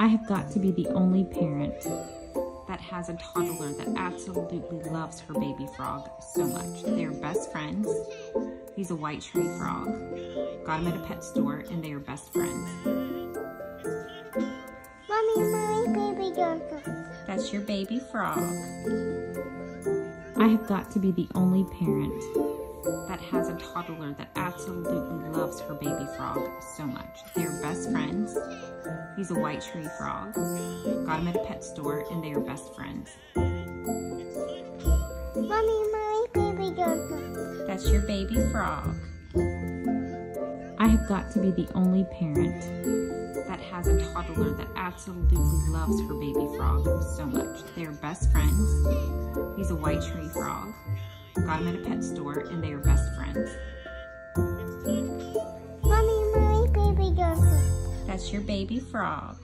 I have got to be the only parent that has a toddler that absolutely loves her baby frog so much. They're best friends. He's a white tree frog. Got him at a pet store and they are best friends. Mommy, mommy, baby Johnson. That's your baby frog. I have got to be the only parent that has a toddler that absolutely loves her baby frog so much. They're best friends. He's a white tree frog. Got him at a pet store and they are best friends. Mommy, mommy, baby. That's your baby frog. I have got to be the only parent that has a toddler that absolutely loves her baby frog so much. They're best friends. He's a white tree frog. Got him at a pet store and they are best. Mommy, baby Johnson. That's your baby frog.